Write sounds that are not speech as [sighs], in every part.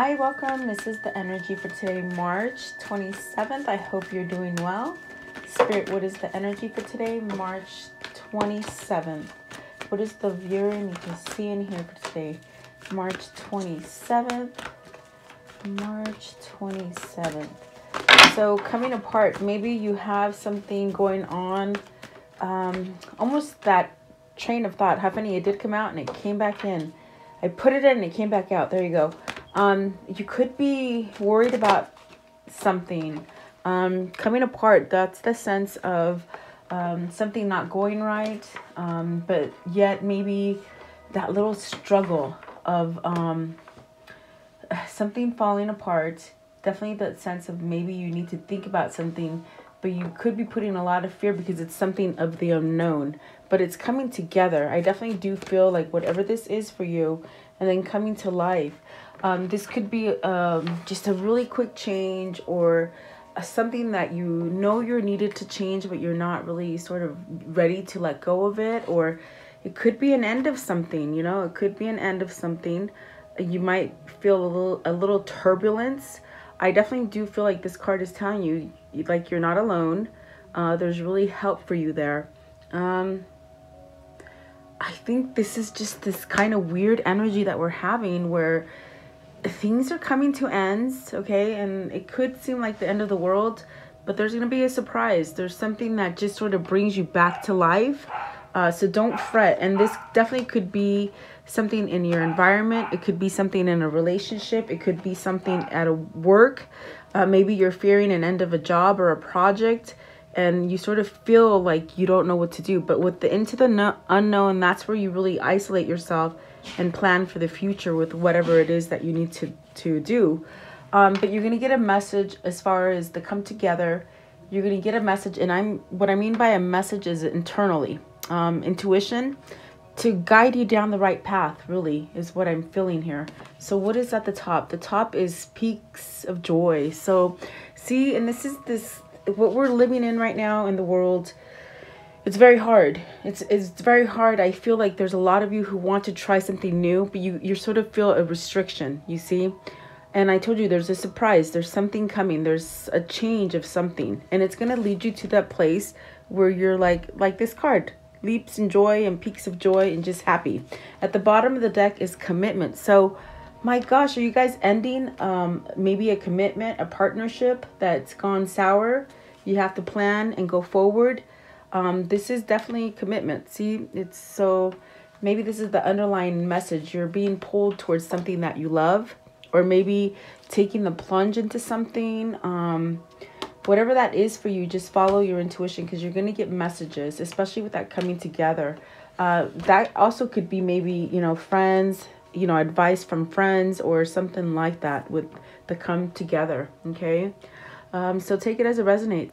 Hi, welcome. This is the energy for today, March 27th. I hope you're doing well. Spirit, what is the energy for today, March 27th? What is the viewing you can see in here for today, March 27th? March 27th. So, coming apart, maybe you have something going on, um, almost that train of thought. How funny, it did come out and it came back in. I put it in and it came back out. There you go. Um, you could be worried about something um, coming apart. That's the sense of um, something not going right, um, but yet maybe that little struggle of um, something falling apart. Definitely that sense of maybe you need to think about something, but you could be putting a lot of fear because it's something of the unknown. But it's coming together. I definitely do feel like whatever this is for you, and then coming to life um, this could be um, just a really quick change or something that you know you're needed to change, but you're not really sort of ready to let go of it. Or it could be an end of something, you know, it could be an end of something. You might feel a little, a little turbulence. I definitely do feel like this card is telling you, like you're not alone. Uh, there's really help for you there. Um, I think this is just this kind of weird energy that we're having where things are coming to ends, okay? And it could seem like the end of the world, but there's going to be a surprise. There's something that just sort of brings you back to life. Uh, so don't fret. And this definitely could be something in your environment. It could be something in a relationship. It could be something at a work. Uh, maybe you're fearing an end of a job or a project and you sort of feel like you don't know what to do. But with the into the no unknown, that's where you really isolate yourself and plan for the future with whatever it is that you need to, to do. Um, but you're going to get a message as far as the come together. You're going to get a message, and I'm what I mean by a message is internally, um, intuition to guide you down the right path, really, is what I'm feeling here. So, what is at the top? The top is peaks of joy. So, see, and this is this what we're living in right now in the world it's very hard. It's it's very hard. I feel like there's a lot of you who want to try something new, but you you sort of feel a restriction, you see? And I told you there's a surprise. There's something coming. There's a change of something, and it's going to lead you to that place where you're like like this card, leaps and joy and peaks of joy and just happy. At the bottom of the deck is commitment. So, my gosh, are you guys ending um maybe a commitment, a partnership that's gone sour? You have to plan and go forward um, this is definitely commitment. See, it's so maybe this is the underlying message. You're being pulled towards something that you love, or maybe taking the plunge into something. Um, whatever that is for you, just follow your intuition because you're going to get messages, especially with that coming together. Uh, that also could be maybe, you know, friends, you know, advice from friends or something like that with the come together. Okay. Um, so take it as it resonates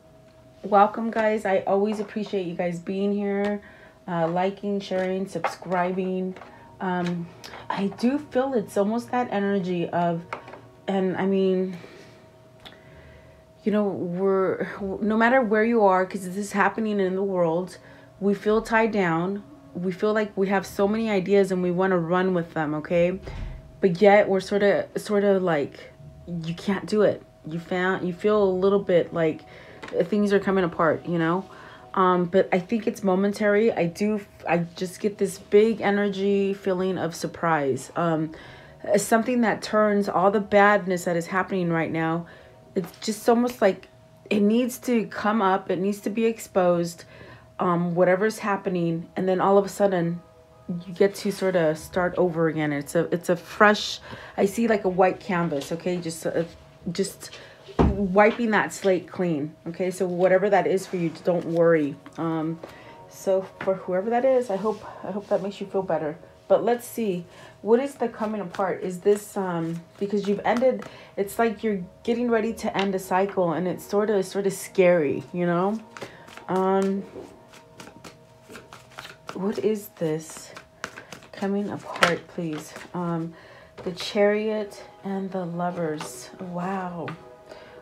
welcome guys. I always appreciate you guys being here uh, liking sharing subscribing. Um, i do feel it's almost that energy of and i mean you know we're no matter where you are because this is happening in the world we feel tied down. We feel like we have so many ideas and we want to run with them okay? But yet we're sort of sort of like you can't do it. You found you feel a little bit like things are coming apart, you know? Um, but I think it's momentary. I do, I just get this big energy feeling of surprise. Um, something that turns all the badness that is happening right now. It's just almost like it needs to come up. It needs to be exposed. Um, whatever's happening, and then all of a sudden, you get to sort of start over again. It's a, it's a fresh. I see like a white canvas. Okay, just, uh, just wiping that slate clean. Okay, so whatever that is for you, don't worry. Um, so for whoever that is, I hope I hope that makes you feel better. But let's see, what is the coming apart? Is this um because you've ended? It's like you're getting ready to end a cycle, and it's sort of sort of scary, you know. Um, what is this coming apart? Please, um, the chariot and the lovers. Wow.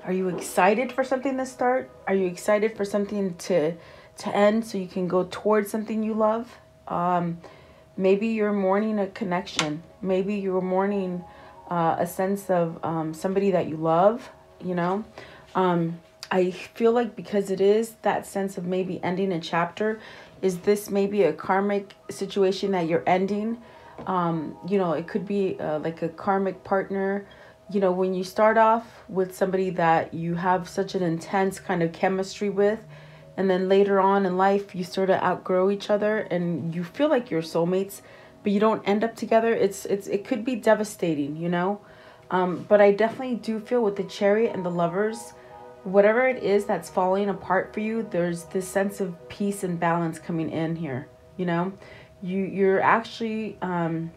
Are you excited for something to start? Are you excited for something to to end so you can go towards something you love? Um, maybe you're mourning a connection. Maybe you're mourning uh, a sense of um, somebody that you love, you know. Um, I feel like because it is that sense of maybe ending a chapter, is this maybe a karmic situation that you're ending? Um, you know, it could be uh, like a karmic partner. You know, when you start off with somebody that you have such an intense kind of chemistry with, and then later on in life you sort of outgrow each other and you feel like you're soulmates but you don't end up together it's it's it could be devastating you know? Um, but i definitely do feel with the chariot and the lovers whatever it is that's falling apart for you there's this sense of peace and balance coming in here you know? You you're actually um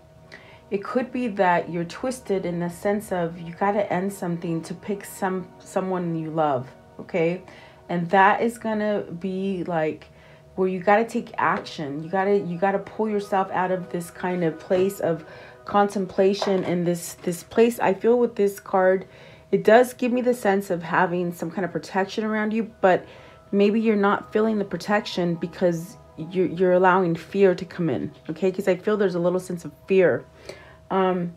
it could be that you're twisted in the sense of you got to end something to pick some someone you love okay? And that is gonna be like where you got to take action. You got to you got to pull yourself out of this kind of place of contemplation and this this place i feel with this card it does give me the sense of having some kind of protection around you but maybe you're not feeling the protection because you're, you're allowing fear to come in okay because i feel there's a little sense of fear um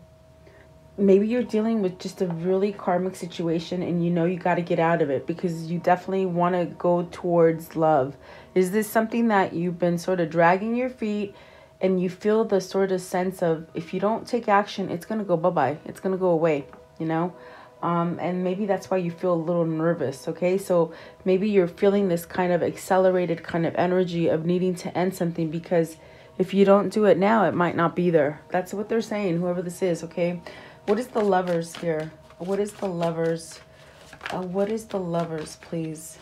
maybe you're dealing with just a really karmic situation and you know you got to get out of it because you definitely want to go towards love. Is this something that you've been sort of dragging your feet and you feel the sort of sense of if you don't take action, it's going to go bye bye, it's going to go away, you know? Um, and maybe that's why you feel a little nervous, okay? So maybe you're feeling this kind of accelerated kind of energy of needing to end something because if you don't do it now, it might not be there. That's what they're saying, whoever this is, okay? What is the lovers here? What is the lovers? Uh, what is the lovers, please?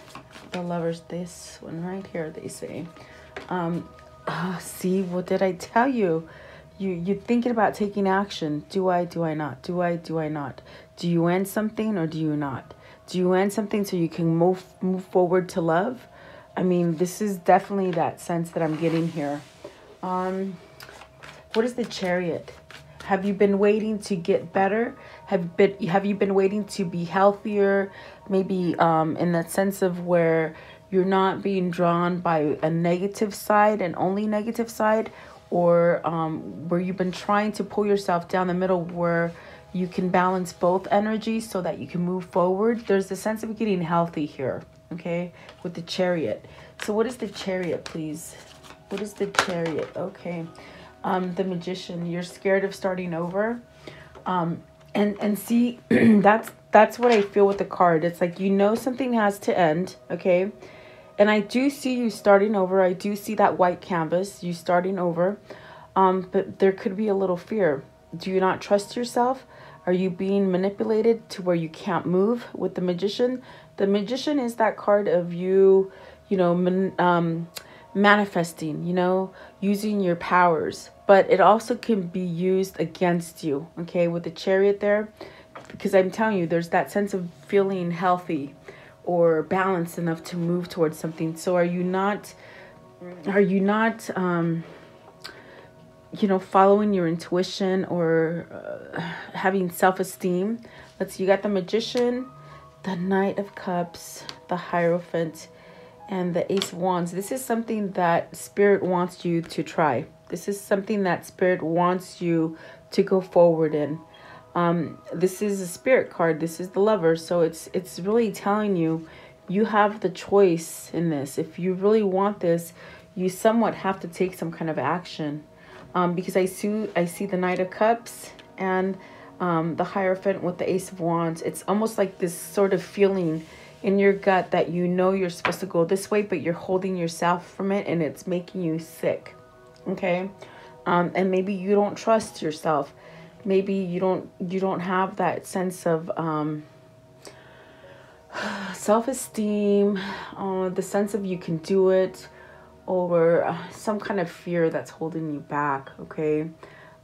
The lovers, this one right here, they say. Um, uh, see, what did I tell you? You, you're thinking about taking action. Do I, do I not? Do I, do I not? Do you end something or do you not? Do you end something so you can move, move forward to love? I mean, this is definitely that sense that I'm getting here. Um, what is the chariot? Have you been waiting to get better? Have been have you been waiting to be healthier? Maybe um, in that sense of where you're not being drawn by a negative side and only negative side, or um, where you've been trying to pull yourself down the middle where you can balance both energies so that you can move forward. There's a sense of getting healthy here, okay, with the chariot. So, what is the chariot, please? What is the chariot? Okay um, the magician. You're scared of starting over. Um, and and see [clears throat] that's that's what I feel with the card. It's like you know something has to end, okay? And I do see you starting over. I do see that white canvas, you starting over. Um, but there could be a little fear. Do you not trust yourself? Are you being manipulated to where you can't move with the magician? The magician is that card of you, you know, man, um, manifesting, you know, using your powers. But it also can be used against you, okay, with the chariot there. Because I'm telling you, there's that sense of feeling healthy or balanced enough to move towards something. So are you not, are you not, um, you know, following your intuition or uh, having self-esteem? Let's see, you got the magician, the knight of cups, the hierophant, and the Ace of Wands. This is something that Spirit wants you to try. This is something that Spirit wants you to go forward in. Um, this is a Spirit card. This is the Lover. So it's it's really telling you you have the choice in this. If you really want this, you somewhat have to take some kind of action. Um, because I see I see the Knight of Cups and um, the Hierophant with the Ace of Wands. It's almost like this sort of feeling in your gut that you know you're supposed to go this way, but you're holding yourself from it and it's making you sick. Okay. Um, and maybe you don't trust yourself. Maybe you don't you don't have that sense of um, [sighs] self-esteem, uh, the sense of you can do it, or uh, some kind of fear that's holding you back. Okay,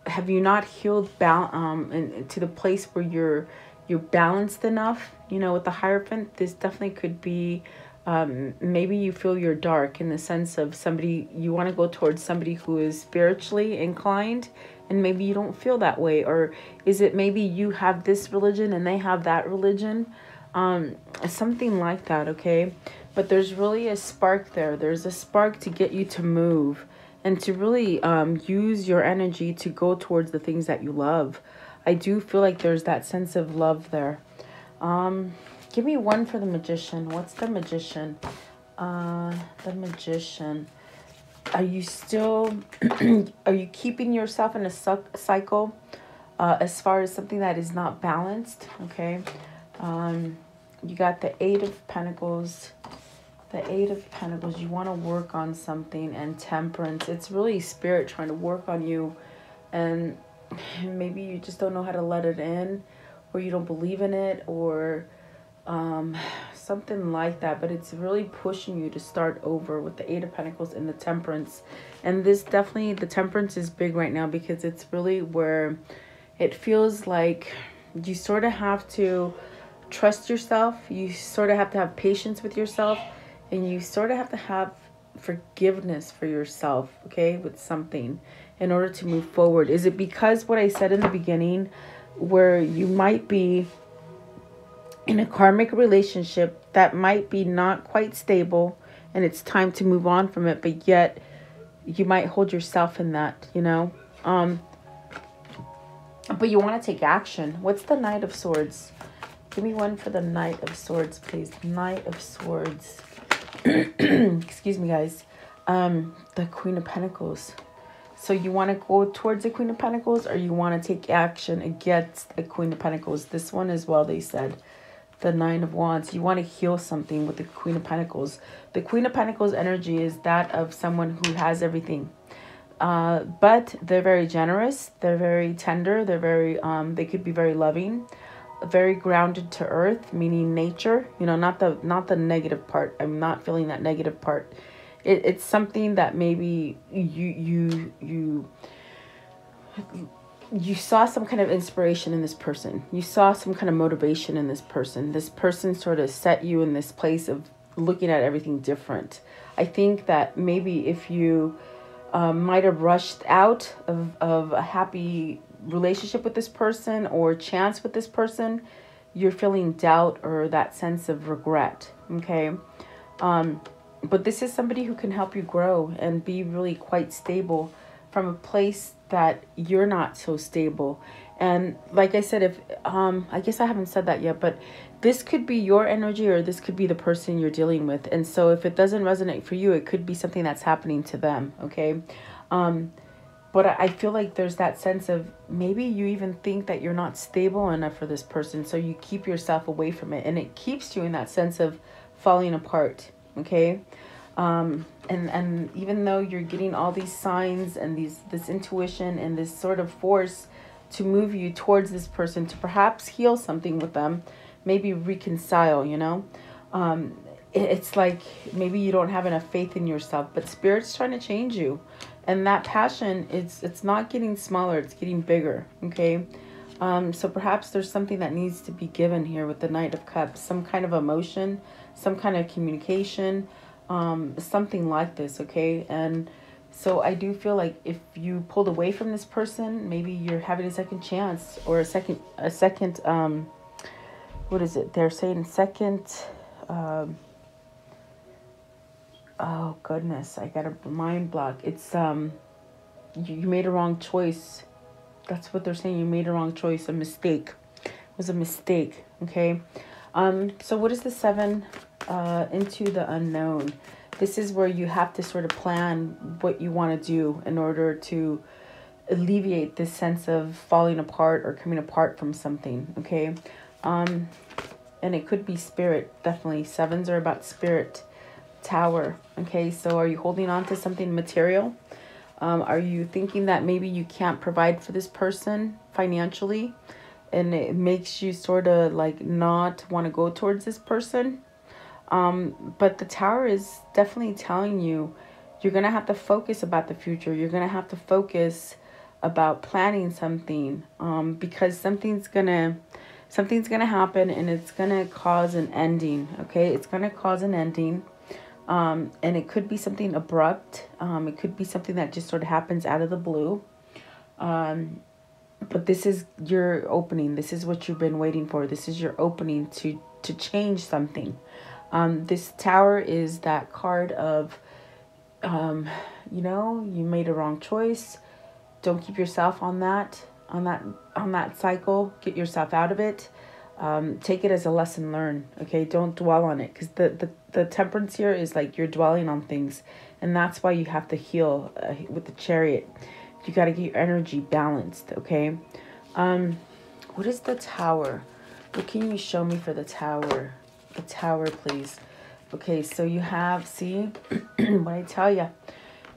have you not healed um, in, to the place where you're you're balanced enough you know with the hierophant? This definitely could be um, maybe you feel you're dark in the sense of somebody you want to go towards somebody who is spiritually inclined and maybe you don't feel that way. Or is it maybe you have this religion and they have that religion? Um, something like that okay but there's really a spark there there's a spark to get you to move and to really um, use your energy to go towards the things that you love I do feel like there's that sense of love there. Um, give me one for the magician. What's the magician? Uh, the magician. Are you still, [clears throat] are you keeping yourself in a cycle uh, as far as something that is not balanced? Okay. Um, you got the Eight of Pentacles. The Eight of Pentacles. You want to work on something and temperance. It's really spirit trying to work on you. And [laughs] maybe you just don't know how to let it in or you don't believe in it or um, [sighs] something like that. But it's really pushing you to start over with the Eight of Pentacles and the Temperance. And this definitely, the Temperance is big right now because it's really where it feels like you sort of have to trust yourself. You sort of have to have patience with yourself. And you sort of have to have forgiveness for yourself, okay, with something in order to move forward. Is it because what I said in the beginning, where you might be in a karmic relationship that might be not quite stable and it's time to move on from it, but yet you might hold yourself in that, you know? Um, but you want to take action. What's the Knight of Swords? Give me one for the Knight of Swords, please. Knight of Swords. [clears throat] Excuse me, guys. Um, the Queen of Pentacles. So you want to go towards the Queen of Pentacles or you want to take action against the Queen of Pentacles. This one as well, they said. The Nine of Wands. You want to heal something with the Queen of Pentacles. The Queen of Pentacles energy is that of someone who has everything. Uh, but they're very generous. They're very tender. They're very, um, they could be very loving very grounded to earth, meaning nature. You know, not the not the negative part. I'm not feeling that negative part. It, it's something that maybe you you you you saw some kind of inspiration in this person. You saw some kind of motivation in this person. This person sort of set you in this place of looking at everything different. I think that maybe if you um, might have rushed out of, of a happy relationship with this person or chance with this person, you're feeling doubt or that sense of regret. Okay. Um, but this is somebody who can help you grow and be really quite stable from a place that you're not so stable. And like I said, if um, I guess I haven't said that yet, but this could be your energy or this could be the person you're dealing with. And so if it doesn't resonate for you, it could be something that's happening to them. Okay. Um, but I feel like there's that sense of maybe you even think that you're not stable enough for this person, so you keep yourself away from it, and it keeps you in that sense of falling apart. Okay, um, and and even though you're getting all these signs and these this intuition and this sort of force to move you towards this person to perhaps heal something with them, maybe reconcile. You know, um, it, it's like maybe you don't have enough faith in yourself, but spirit's trying to change you and that passion it's it's not getting smaller it's getting bigger okay? Um so perhaps there's something that needs to be given here with the knight of cups some kind of emotion some kind of communication um something like this okay? And so i do feel like if you pulled away from this person maybe you're having a second chance or a second a second um what is it? They're saying second um oh goodness, I got a mind block. It's um, you, you made a wrong choice. That's what they're saying. You made a wrong choice, a mistake. It was a mistake. Okay. Um. So what is the seven? Uh, into the unknown. This is where you have to sort of plan what you want to do in order to alleviate this sense of falling apart or coming apart from something. Okay. Um, and it could be spirit. Definitely sevens are about spirit Tower. Okay, so are you holding on to something material? Um, are you thinking that maybe you can't provide for this person financially and it makes you sort of like not want to go towards this person? Um, but the tower is definitely telling you you're to have to focus about the future. You're to have to focus about planning something um, because something's to something's to happen and it's to cause an ending, okay? It's to cause an ending um, and it could be something abrupt. Um, it could be something that just sort of happens out of the blue. Um, but this is your opening. This is what you've been waiting for. This is your opening to to change something. Um, this tower is that card of, um, you know, you made a wrong choice. Don't keep yourself on that. on that on that cycle. Get yourself out of it. Um, take it as a lesson learned. Okay, don't dwell on it because the, the the temperance here is like you're dwelling on things, and that's why you have to heal uh, with the chariot. You got to get your energy balanced. Okay, um, what is the tower? What can you show me for the tower? The tower, please. Okay, so you have see [clears throat] what I tell you,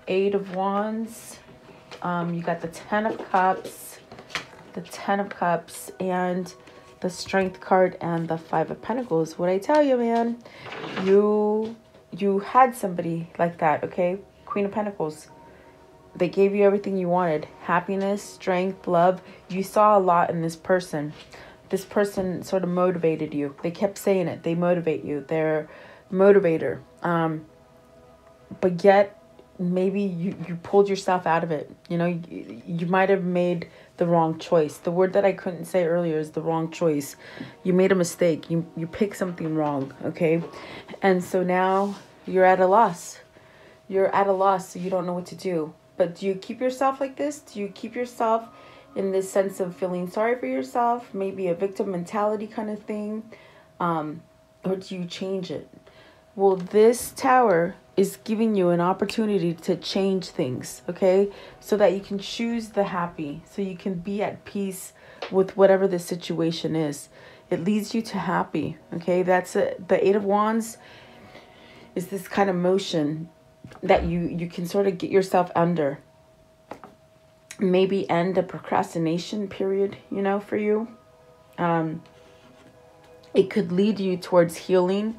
eight of wands. Um, you got the ten of cups, the ten of cups, and the strength card and the five of pentacles. What i tell you man you you had somebody like that okay? Queen of pentacles. They gave you everything you wanted. Happiness strength love. You saw a lot in this person. This person sort of motivated you. They kept saying it. They motivate you. They're motivator. Um but yet maybe you, you pulled yourself out of it. You know, you, you might have made the wrong choice. The word that I couldn't say earlier is the wrong choice. You made a mistake. You you picked something wrong, okay? And so now you're at a loss. You're at a loss, so you don't know what to do. But do you keep yourself like this? Do you keep yourself in this sense of feeling sorry for yourself, maybe a victim mentality kind of thing? Um, or do you change it? Well, this tower is giving you an opportunity to change things, okay? So that you can choose the happy, so you can be at peace with whatever the situation is. It leads you to happy, okay? That's a, the 8 of wands is this kind of motion that you you can sort of get yourself under. Maybe end a procrastination period, you know, for you. Um it could lead you towards healing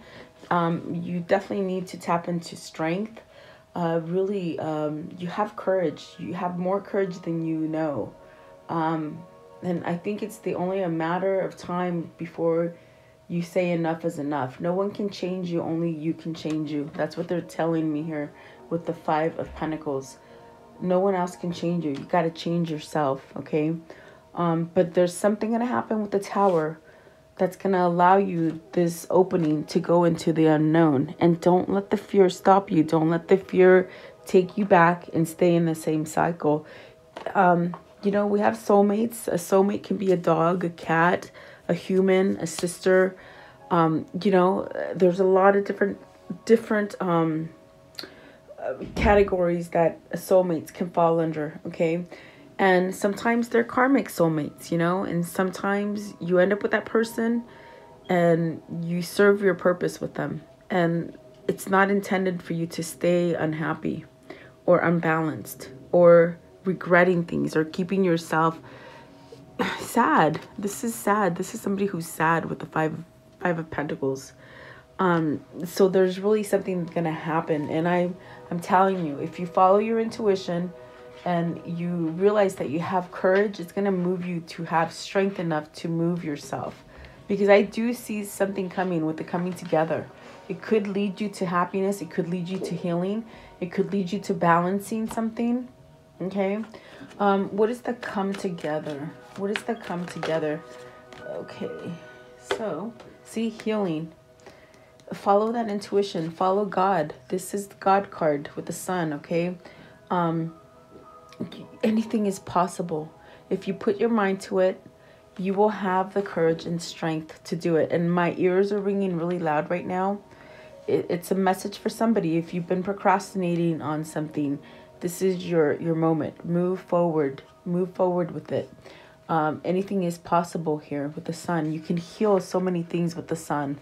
um, you definitely need to tap into strength. Uh, really, um, you have courage. You have more courage than you know. Um, and I think it's the only a matter of time before you say enough is enough. No one can change you, only you can change you. That's what they're telling me here with the Five of Pentacles. No one else can change you. You got to change yourself, okay? Um, but there's something going to happen with the Tower that's going to allow you this opening to go into the unknown. And don't let the fear stop you. Don't let the fear take you back and stay in the same cycle. Um, you know, we have soulmates. A soulmate can be a dog, a cat, a human, a sister. Um, you know, there's a lot of different different um, categories that soulmates can fall under. Okay, and sometimes they're karmic soulmates, you know, and sometimes you end up with that person and you serve your purpose with them. And it's not intended for you to stay unhappy or unbalanced or regretting things or keeping yourself [sighs] sad. This is sad. This is somebody who's sad with the five five of pentacles. Um, so there's really something gonna happen. And I I'm telling you, if you follow your intuition, and you realize that you have courage, it's going to move you to have strength enough to move yourself. Because I do see something coming with the coming together. It could lead you to happiness, it could lead you to healing, it could lead you to balancing something. Okay? Um, what is the come together? What is the come together? Okay, so see healing. Follow that intuition, follow God. This is God card with the sun, okay? Um, anything is possible. If you put your mind to it, you will have the courage and strength to do it. And my ears are ringing really loud right now. It, it's a message for somebody. If you've been procrastinating on something, this is your, your moment. Move forward. Move forward with it. Um, anything is possible here with the sun. You can heal so many things with the sun.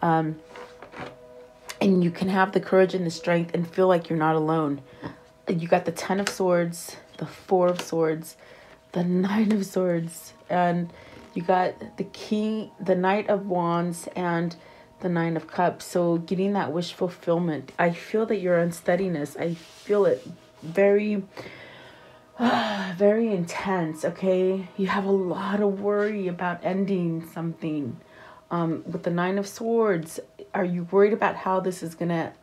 Um, and you can have the courage and the strength and feel like you're not alone you got the Ten of Swords, the Four of Swords, the [laughs] Nine of Swords, and you got the King, the Knight of Wands, and the Nine of Cups. So getting that wish fulfillment. I feel that you're unsteadiness. I feel it very, uh, [sighs] very intense. Okay, you have a lot of worry about ending something. Um, with the Nine of Swords, are you worried about how this is gonna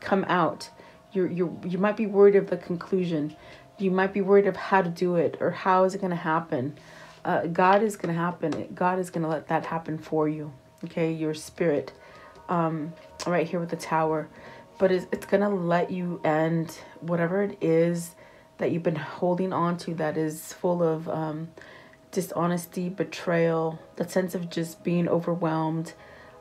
come out? You're you you might be worried of the conclusion. You might be worried of how to do it or how is it going to happen. Uh, god is going to happen. God is going to let that happen for you okay? Your spirit um, right here with the tower. But it's, it's going to let you end whatever it is that you've been holding on to that is full of um, dishonesty, betrayal, the sense of just being overwhelmed,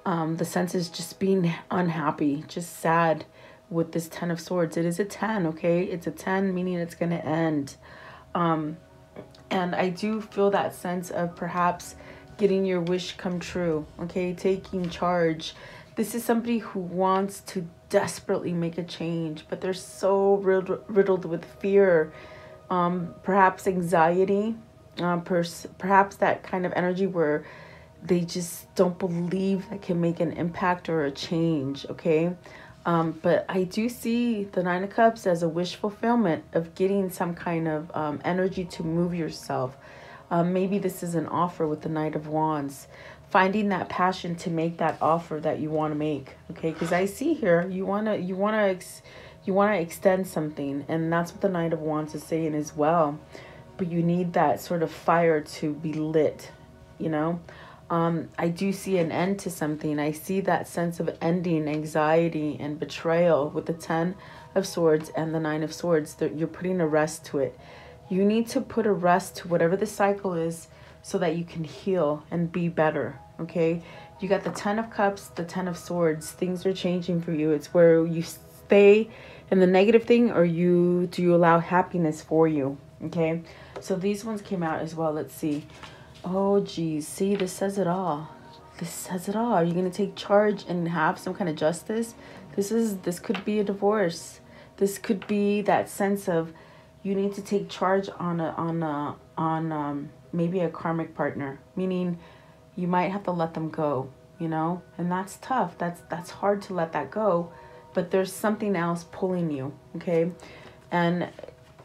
um, the sense is just being unhappy, just sad with this Ten of Swords. It is a 10, okay? It's a 10, meaning it's going to end. Um, and I do feel that sense of perhaps getting your wish come true, okay? Taking charge. This is somebody who wants to desperately make a change, but they're so riddled with fear, um, perhaps anxiety, pers- perhaps that kind of energy where they just don't believe that can make an impact or a change, okay? Um, but I do see the Nine of Cups as a wish fulfillment of getting some kind of um, energy to move yourself. Um, maybe this is an offer with the Knight of Wands. Finding that passion to make that offer that you want to make, okay? Because I see here you wanna you wanna ex- you wanna extend something, and that's what the Knight of Wands is saying as well. But you need that sort of fire to be lit, you know um, I do see an end to something. I see that sense of ending, anxiety, and betrayal with the Ten of Swords and the Nine of Swords. You're putting a rest to it. You need to put a rest to whatever the cycle is so that you can heal and be better. Okay? You got the Ten of Cups, the Ten of Swords. Things are changing for you. It's where you stay in the negative thing or you do you allow happiness for you. Okay? So these ones came out as well. Let's see. Oh, geez. See, this says it all. This says it all. Are you going to take charge and have some kind of justice? This is, this could be a divorce. This could be that sense of you need to take charge on a, on a, on um, maybe a karmic partner, meaning you might have to let them go, you know? And that's tough. That's, that's hard to let that go, but there's something else pulling you, okay? And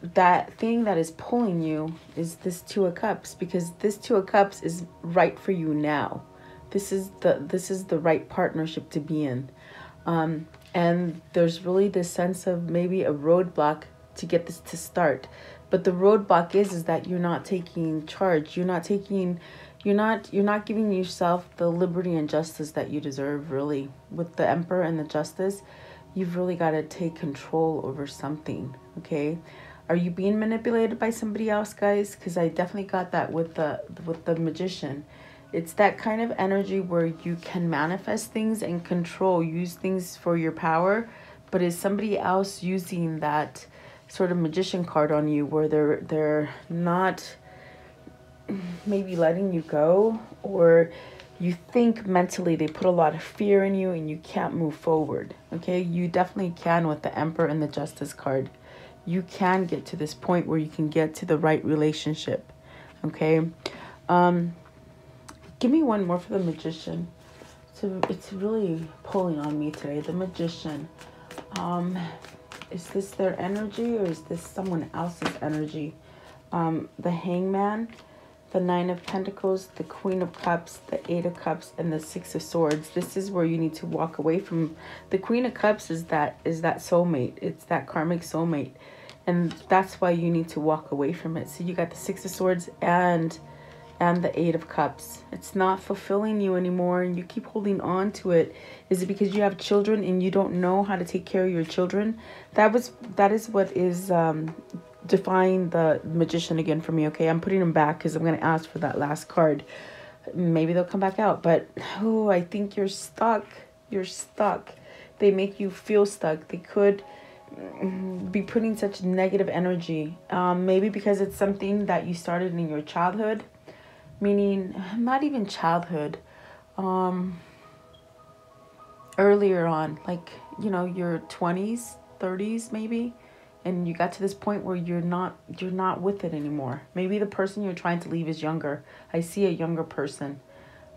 that thing that is pulling you is this two of cups because this two of cups is right for you now. This is the this is the right partnership to be in. Um, and there's really this sense of maybe a roadblock to get this to start. But the roadblock is is that you're not taking charge. You're not taking you're not you're not giving yourself the liberty and justice that you deserve really. With the emperor and the justice you've really got to take control over something okay are you being manipulated by somebody else guys? Because i definitely got that with the with the magician. It's that kind of energy where you can manifest things and control use things for your power but is somebody else using that sort of magician card on you where they're they're not maybe letting you go? Or you think mentally they put a lot of fear in you and you can't move forward okay? You definitely can with the emperor and the justice card you can get to this point where you can get to the right relationship. Okay. Um, give me one more for the magician. So it's really pulling on me today. The magician. Um, is this their energy or is this someone else's energy? Um, the hangman, the nine of pentacles, the queen of cups, the eight of cups, and the six of swords. This is where you need to walk away from. The queen of cups is that is that soulmate. It's that karmic soulmate and that's why you need to walk away from it. So you got the six of swords and and the eight of cups. It's not fulfilling you anymore and you keep holding on to it. Is it because you have children and you don't know how to take care of your children? That was that is what is um define the magician again for me okay? I'm putting them back because i'm going to ask for that last card. Maybe they'll come back out but oh i think you're stuck. You're stuck. They make you feel stuck. They could be putting such negative energy. Um, maybe because it's something that you started in your childhood, meaning not even childhood, um, earlier on, like, you know, your 20s, 30s maybe, and you got to this point where you're not you're not with it anymore. Maybe the person you're trying to leave is younger. I see a younger person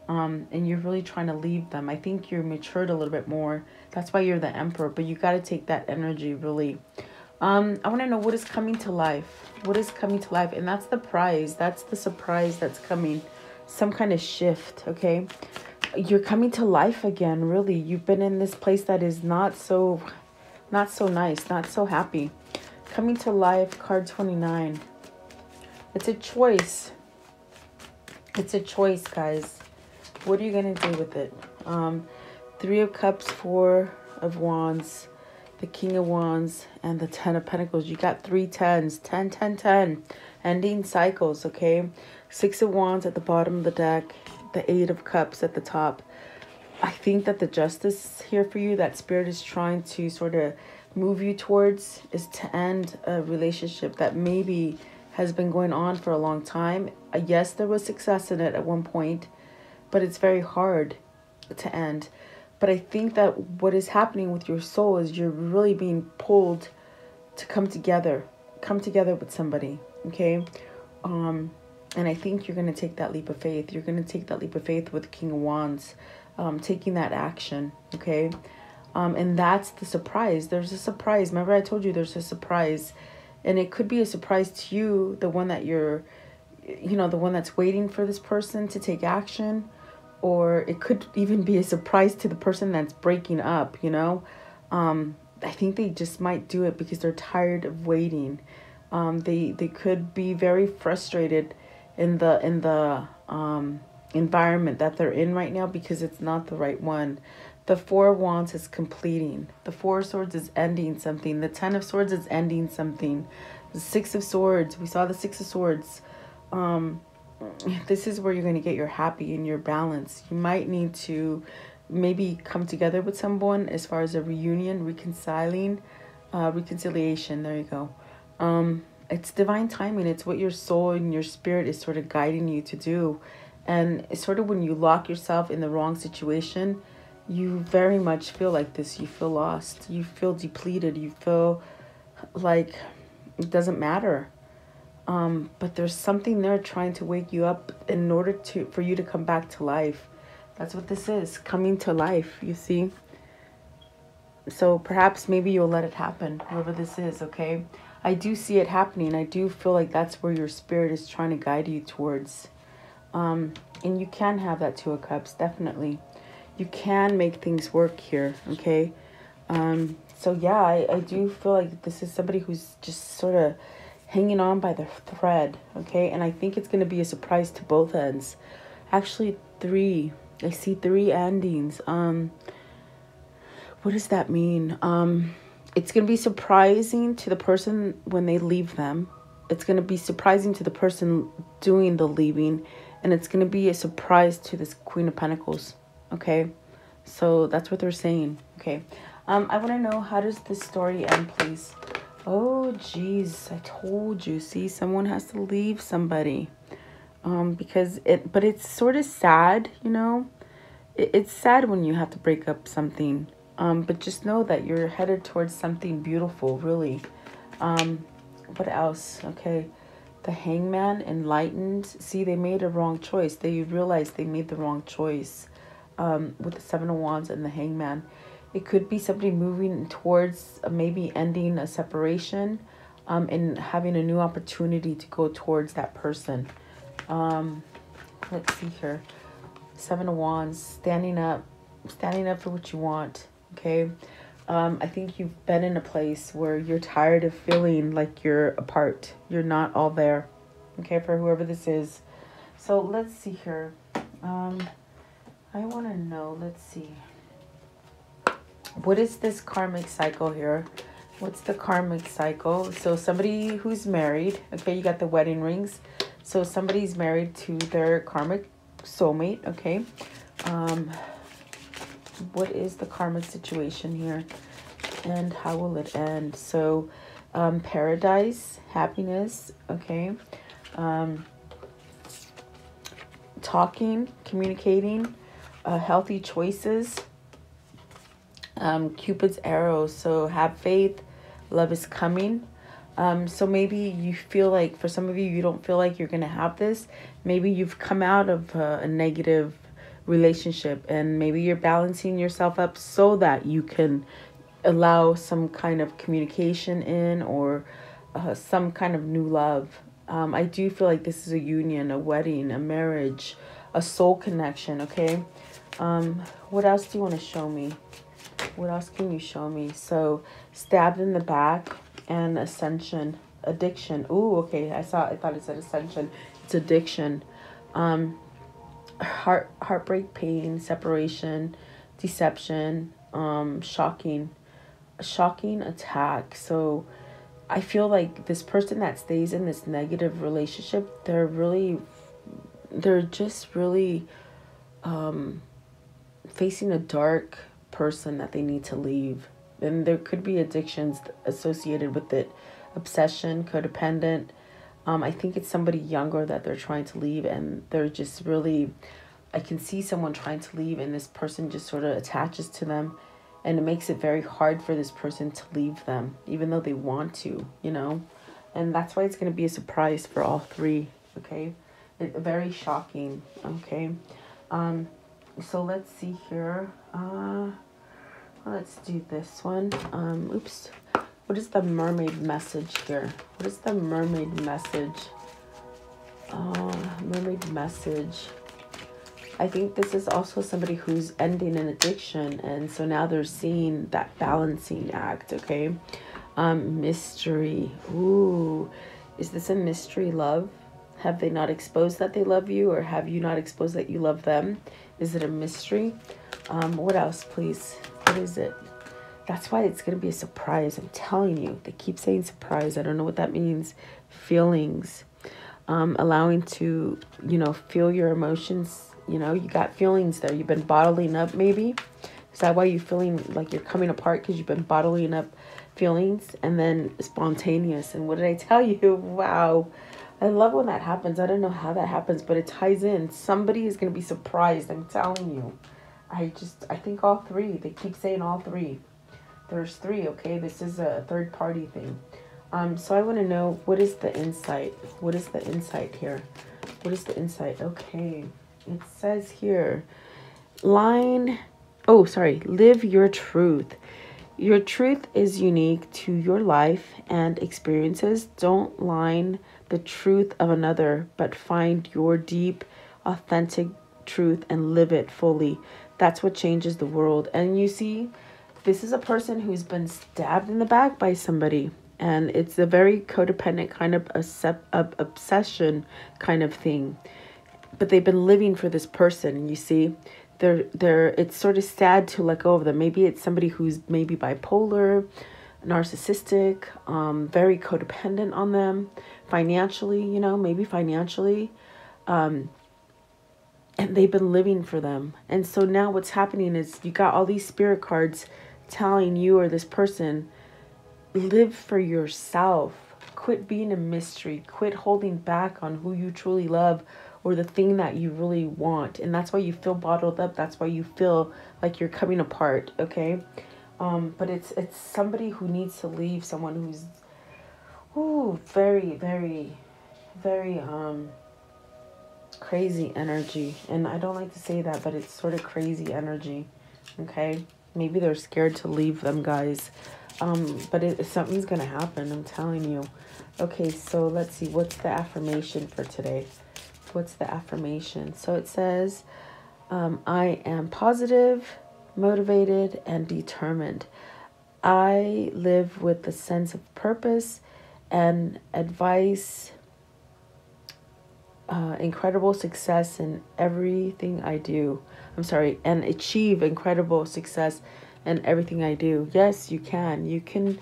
um, and you're really trying to leave them. I think you're matured a little bit more. That's why you're the emperor, but you got to take that energy really. Um, I want to know what is coming to life. What is coming to life? And that's the prize. That's the surprise that's coming. Some kind of shift, okay? You're coming to life again, really. You've been in this place that is not so not so nice, not so happy. Coming to life, card 29. It's a choice. It's a choice, guys what are you going to do with it? Um, three of Cups, Four of Wands, the King of Wands, and the Ten of Pentacles. You got three tens. Ten, ten, ten. ending cycles, okay? Six of Wands at the bottom of the deck, the Eight of Cups at the top. I think that the justice here for you, that spirit is trying to sort of move you towards, is to end a relationship that maybe has been going on for a long time. Yes, there was success in it at one point, but it's very hard to end. But I think that what is happening with your soul is you're really being pulled to come together, come together with somebody, okay? Um, and I think you're going to take that leap of faith. You're going to take that leap of faith with King of Wands, um, taking that action, okay? Um, and that's the surprise. There's a surprise. Remember, I told you there's a surprise. And it could be a surprise to you, the one that you're, you know, the one that's waiting for this person to take action. Or it could even be a surprise to the person that's breaking up, you know? Um, I think they just might do it because they're tired of waiting. Um, they they could be very frustrated in the in the um, environment that they're in right now because it's not the right one. The Four of Wands is completing. The Four of Swords is ending something. The Ten of Swords is ending something. The Six of Swords, we saw the Six of Swords. Um, this is where you're going to get your happy and your balance. You might need to maybe come together with someone as far as a reunion, reconciling, uh, reconciliation. There you go. Um, it's divine timing. It's what your soul and your spirit is sort of guiding you to do. And it's sort of when you lock yourself in the wrong situation, you very much feel like this. You feel lost. You feel depleted. You feel like it doesn't matter. Um, but there's something there trying to wake you up in order to for you to come back to life. That's what this is, coming to life, you see? So perhaps maybe you'll let it happen, whoever this is, okay? I do see it happening. I do feel like that's where your spirit is trying to guide you towards. Um, and you can have that Two of Cups, definitely. You can make things work here, okay? Um, so yeah, I, I do feel like this is somebody who's just sort of hanging on by the thread, okay? And I think it's going to be a surprise to both ends. Actually, three I see three endings. Um, what does that mean? Um, it's going to be surprising to the person when they leave them. It's going to be surprising to the person doing the leaving. And it's going to be a surprise to this Queen of Pentacles. Okay? So that's what they're saying. Okay. Um, I want to know how does this story end, please? Oh, jeez. I told you. See, someone has to leave somebody um, because it, but it's sort of sad, you know. It, it's sad when you have to break up something, um, but just know that you're headed towards something beautiful, really. Um, what else? Okay, the hangman, enlightened. See, they made a wrong choice. They realized they made the wrong choice um, with the seven of wands and the hangman. It could be somebody moving towards uh, maybe ending a separation um, and having a new opportunity to go towards that person. Um, let's see here. Seven of Wands, standing up, standing up for what you want. Okay. Um, I think you've been in a place where you're tired of feeling like you're apart. You're not all there. Okay, for whoever this is. So let's see here. Um, I want to know, let's see. What is this karmic cycle here? What's the karmic cycle? So somebody who's married, okay, you got the wedding rings. So somebody's married to their karmic soulmate, okay? Um, what is the karmic situation here? And how will it end? So, um, paradise, happiness, okay? Um, talking, communicating, uh, healthy choices, um, Cupid's arrow. So have faith, love is coming. Um, so maybe you feel like, for some of you, you don't feel like you're going to have this. Maybe you've come out of a, a negative relationship and maybe you're balancing yourself up so that you can allow some kind of communication in or uh, some kind of new love. Um, I do feel like this is a union, a wedding, a marriage, a soul connection, okay? Um, what else do you want to show me? What else can you show me? So, stabbed in the back and ascension addiction. Ooh, okay i saw i thought it said ascension. It's addiction. Um heart heartbreak pain separation deception um shocking shocking attack. So I feel like this person that stays in this negative relationship, they're really, they're just really um, facing a dark person that they need to leave. And there could be addictions associated with it obsession, codependent. Um, I think it's somebody younger that they're trying to leave, and they're just really. I can see someone trying to leave, and this person just sort of attaches to them, and it makes it very hard for this person to leave them, even though they want to, you know? And that's why it's going to be a surprise for all three, okay? It, very shocking, okay? Um, so let's see here. Uh, let's do this one. Um, oops. What is the mermaid message here? What is the mermaid message? Uh, mermaid message. I think this is also somebody who's ending an addiction, and so now they're seeing that balancing act. Okay, um, mystery. Ooh, is this a mystery love? Have they not exposed that they love you, or have you not exposed that you love them? Is it a mystery? Um, what else, please? What is it? That's why it's going to be a surprise. I'm telling you. They keep saying surprise. I don't know what that means. Feelings. Um, allowing to, you know, feel your emotions. You know, you got feelings there. You've been bottling up, maybe. Is that why you're feeling like you're coming apart? Because you've been bottling up feelings and then spontaneous. And what did I tell [laughs] you? Wow. I love when that happens. I don't know how that happens, but it ties in. Somebody is going to be surprised. I'm telling you. I just, I think all three. They keep saying all three. There's three, okay? This is a third party thing. Um, so I want to know what is the insight? What is the insight here? What is the insight? Okay. It says here, line, oh, sorry, live your truth. Your truth is unique to your life and experiences. Don't line the truth of another, but find your deep, authentic truth and live it fully. That's what changes the world. And you see, this is a person who's been stabbed in the back by somebody. And it's a very codependent kind of obsession kind of thing. But they've been living for this person, you see. They're, they're, it's sort of sad to let go of them. Maybe it's somebody who's maybe bipolar, narcissistic, um, very codependent on them, financially, you know, maybe financially. Um, and they've been living for them. And so now what's happening is you got all these spirit cards telling you or this person live for yourself. Quit being a mystery. Quit holding back on who you truly love or the thing that you really want. And that's why you feel bottled up. That's why you feel like you're coming apart, okay? Um, but it's it's somebody who needs to leave, someone who's ooh, very, very, very um crazy energy. And I don't like to say that, but it's sort of crazy energy. Okay? Maybe they're scared to leave them, guys. Um, but it, something's going to happen, I'm telling you. Okay, so let's see. What's the affirmation for today? What's the affirmation? So it says, um, I am positive, motivated, and determined. I live with a sense of purpose and advice uh, incredible success in everything I do. I'm sorry, and achieve incredible success in everything I do. Yes, you can. You can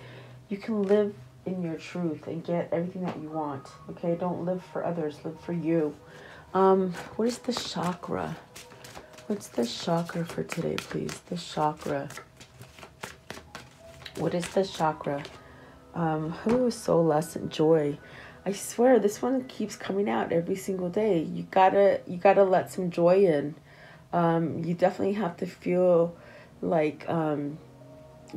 you can live in your truth and get everything that you want. Okay? Don't live for others, live for you. Um, what is the chakra? What's the chakra for today, please? The chakra. What is the chakra? Um, who soul lesson joy? I swear this one keeps coming out every single day. You gotta you gotta let some joy in. Um, you definitely have to feel like um,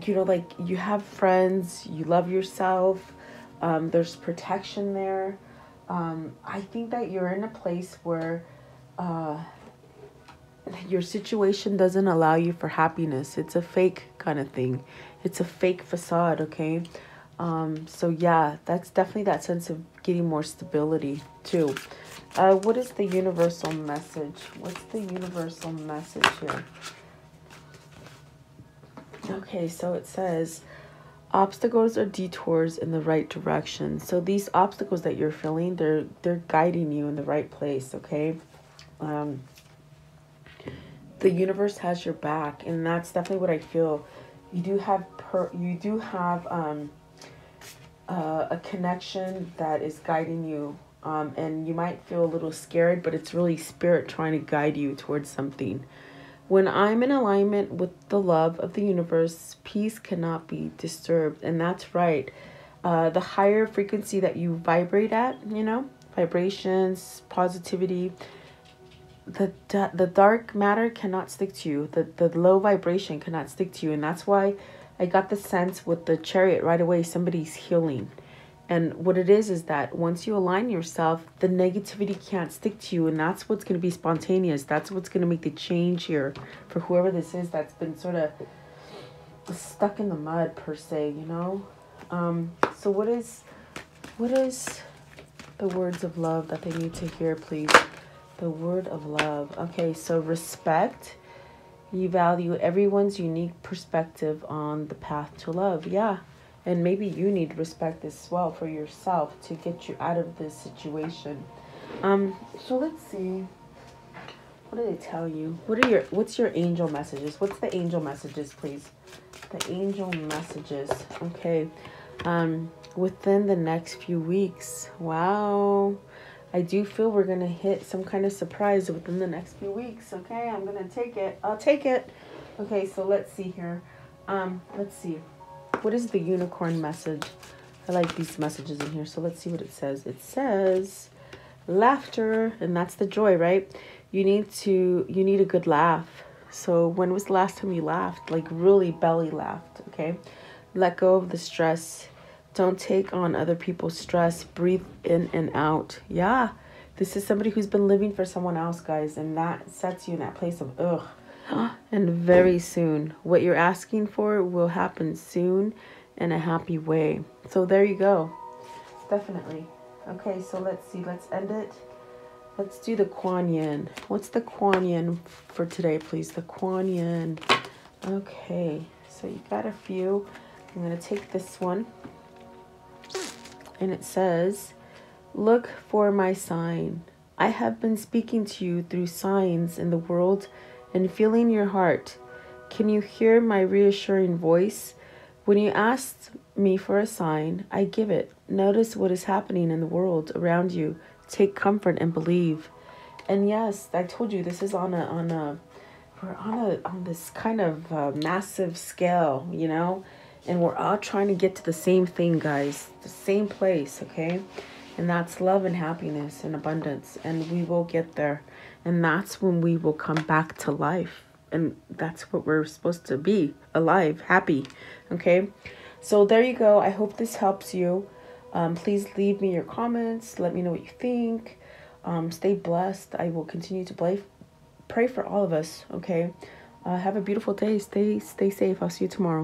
you know like you have friends, you love yourself. Um, there's protection there. Um, I think that you're in a place where uh, your situation doesn't allow you for happiness. It's a fake kind of thing. It's a fake facade, okay? Um, so yeah, that's definitely that sense of getting more stability too. Uh, what is the universal message? What's the universal message here? Okay, so it says obstacles or detours in the right direction. So these obstacles that you're feeling, they're they're guiding you in the right place, okay? Um the universe has your back and that's definitely what I feel. You do have per you do have um uh, a connection that is guiding you. Um, and you might feel a little scared, but it's really spirit trying to guide you towards something. When I'm in alignment with the love of the universe, peace cannot be disturbed. And that's right. Uh, the higher frequency that you vibrate at, you know, vibrations, positivity, the the dark matter cannot stick to you. The the low vibration cannot stick to you, and that's why I got the sense with the chariot right away. Somebody's healing, and what it is is that once you align yourself, the negativity can't stick to you, and that's what's going to be spontaneous. That's what's going to make the change here for whoever this is that's been sort of stuck in the mud per se. You know. Um, so what is what is the words of love that they need to hear, please? The word of love. Okay, so respect. You value everyone's unique perspective on the path to love. Yeah. And maybe you need respect as well for yourself to get you out of this situation. Um, so let's see. What do they tell you? What are your what's your angel messages? What's the angel messages, please? The angel messages. Okay. Um, within the next few weeks. Wow. I do feel we're going to hit some kind of surprise within the next few weeks. Okay, I'm going to take it. I'll take it. Okay, so let's see here. Um, let's see. What is the unicorn message? I like these messages in here. So let's see what it says. It says laughter, and that's the joy, right? You need to you need a good laugh. So when was the last time you laughed? Like really belly laughed, okay? Let go of the stress don't take on other people's stress. Breathe in and out. Yeah. This is somebody who's been living for someone else, guys, and that sets you in that place of ugh. [gasps] And very soon, what you're asking for will happen soon in a happy way. So there you go. Definitely. Okay, so let's see. Let's end it. Let's do the Kuan Yin. What's the Kuan Yin for today, please? The Kuan Yin. Okay, so you got a few. I'm going to take this one and it says, Look for my sign. I have been speaking to you through signs in the world and feeling your heart. Can you hear my reassuring voice? When you ask me for a sign, I give it. Notice what is happening in the world around you. Take comfort and believe. And yes, I told you this is on a on a we're on a on this kind of uh, massive scale, you know and we're all trying to get to the same thing, guys, the same place, okay? And that's love and happiness and abundance, and we will get there. And that's when we will come back to life. And that's what we're supposed to be alive, happy, okay? So there you go. I hope this helps you. Um, please leave me your comments. Let me know what you think. Um, stay blessed. I will continue to play, pray for all of us, okay? Uh, have a beautiful day. Stay, stay safe. I'll see you tomorrow.